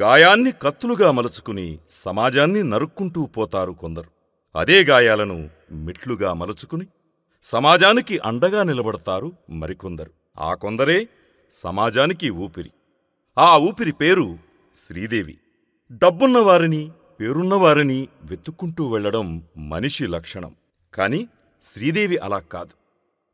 గాయాన్ని కత్తులుగా మలుచుకుని సమాజాన్ని నరుక్కుంటూ పోతారు కొందరు. అదే గాయాలను మెట్లుగా మలుచుకుని సమాజానికి అండగా నిలబడతారు మరికొందరు. ఆ కొందరే సమాజానికి ఊపిరి. ఆ ఊపిరి పేరు శ్రీదేవి. డబ్బున్నవారిని పేరున్నవారిని వెతుక్కుంటూ వెళ్ళడం మనిషి లక్షణం. కాని శ్రీదేవి అలా కాదు.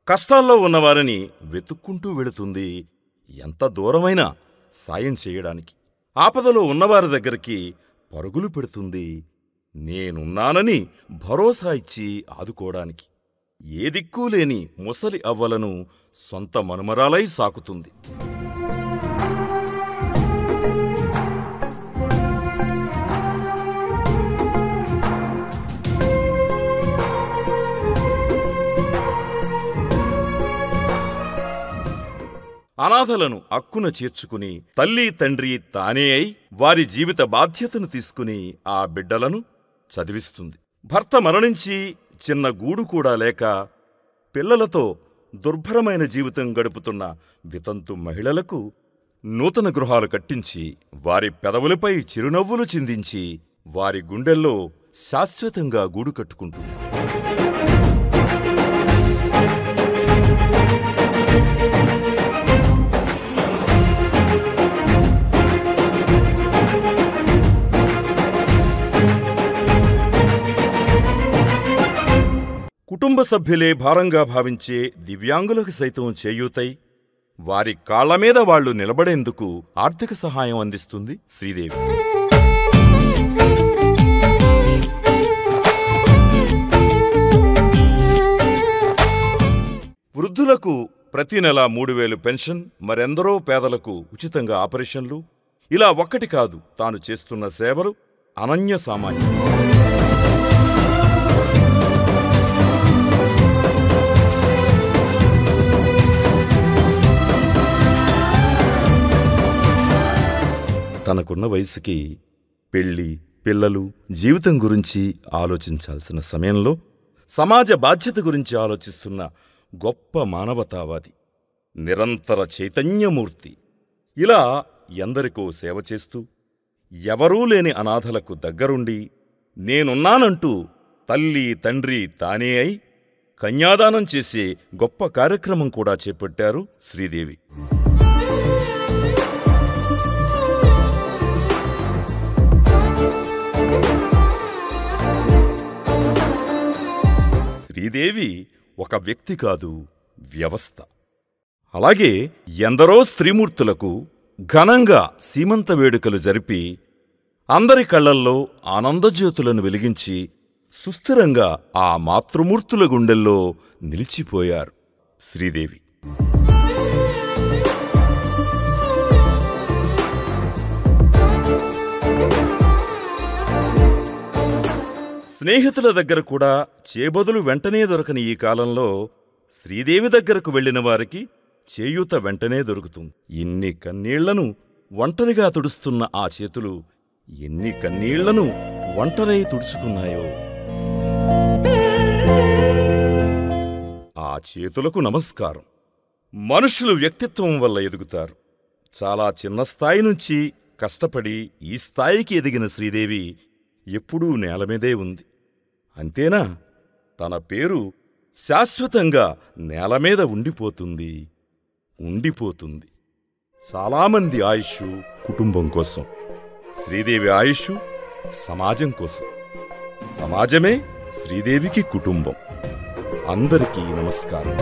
కష్టాల్లో ఉన్నవారిని వెతుక్కుంటూ వెళుతుంది ఎంత దూరమైనా సాయం చేయడానికి. ఆపదలో ఉన్నవారి దగ్గరికి పరుగులు పెడుతుంది. నేనున్నానని భరోసా ఇచ్చి ఆదుకోవడానికి. ఏ దిక్కూ లేని ముసలి అవ్వలను సొంత మనుమరాలై సాకుతుంది. అనాథలను అక్కున చేర్చుకుని తల్లి తండ్రి తానే అయి వారి జీవిత బాధ్యతను తీసుకుని ఆ బిడ్డలను చదివిస్తుంది. భర్త మరణించి చిన్న గూడు కూడా లేక పిల్లలతో దుర్భరమైన జీవితం గడుపుతున్న వితంతు మహిళలకు నూతన గృహాలు కట్టించి వారి పెదవులపై చిరునవ్వులు చిందించి వారి గుండెల్లో శాశ్వతంగా గూడు కట్టుకుంటుంది. కుటుంబ సభ్యులే భారంగా భావించే దివ్యాంగులకు సైతం చేయూతై వారి కాళ్ళ మీద వాళ్ళు నిలబడేందుకు ఆర్థిక సహాయం అందిస్తుంది శ్రీదేవి. వృద్ధులకు ప్రతి నెల మూడు వేలు పెన్షన్ మరెందరో పేదలకు ఉచితంగా ఆపరేషన్లు. ఇలా ఒక్కటి కాదు తాను చేస్తున్న సేవలు అనన్య సామాన్యం. తనకున్న వయసుకి పెళ్ళి పిల్లలు జీవితం గురించి ఆలోచించాల్సిన సమయంలో సమాజ బాధ్యత గురించి ఆలోచిస్తున్న గొప్ప మానవతావాది నిరంతర చైతన్యమూర్తి. ఇలా ఎందరికో సేవ చేస్తూ ఎవరూ లేని అనాథలకు దగ్గరుండి నేనున్నానంటూ తల్లి తండ్రి తానే అయి కన్యాదానం చేసే గొప్ప కార్యక్రమం కూడా చేపట్టారు శ్రీదేవి. శ్రీదేవి ఒక వ్యక్తి కాదు వ్యవస్థ. అలాగే ఎందరో స్త్రీమూర్తులకు ఘనంగా సీమంత వేడుకలు జరిపి అందరి కళ్ళల్లో ఆనందజ్యోతులను వెలిగించి సుస్థిరంగా ఆ మాతృమూర్తుల గుండెల్లో నిలిచిపోయారు శ్రీదేవి. స్నేహితుల దగ్గర కూడా చేబదులు వెంటనే దొరకని ఈ కాలంలో శ్రీదేవి దగ్గరకు వెళ్ళిన వారికి చేయూత వెంటనే దొరుకుతుంది. ఇన్ని కన్నీళ్ళను ఒంటరిగా తుడుస్తున్న ఆ చేతులు ఎన్ని కన్నీళ్ళను ఒంటరై తుడుచుకున్నాయో. ఆ చేతులకు నమస్కారం. మనుషులు వ్యక్తిత్వం వల్ల ఎదుగుతారు. చాలా చిన్న స్థాయి నుంచి కష్టపడి ఈ స్థాయికి ఎదిగిన శ్రీదేవి ఎప్పుడూ నేలమీదే ఉంది. అంతేనా? తన పేరు శాశ్వతంగా నేల మీద ఉండిపోతుంది. ఉండిపోతుంది. చాలామంది ఆయుష్ కుటుంబం కోసం శ్రీదేవి ఆయుష్ సమాజం కోసం. సమాజమే శ్రీదేవికి కుటుంబం. అందరికీ నమస్కారం.